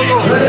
Yes.